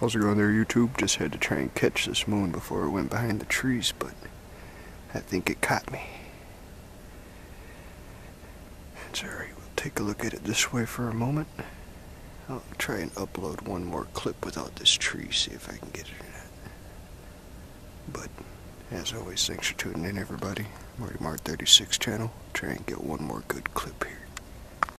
How's it going there, YouTube? Just had to try and catch this moon before it went behind the trees, but I think it caught me. It's alright, we'll take a look at it this way for a moment. I'll try and upload one more clip without this tree, see if I can get it or not. But, as always, thanks for tuning in, everybody. Marty Mart 36 channel. Try and get one more good clip here.